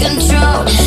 control.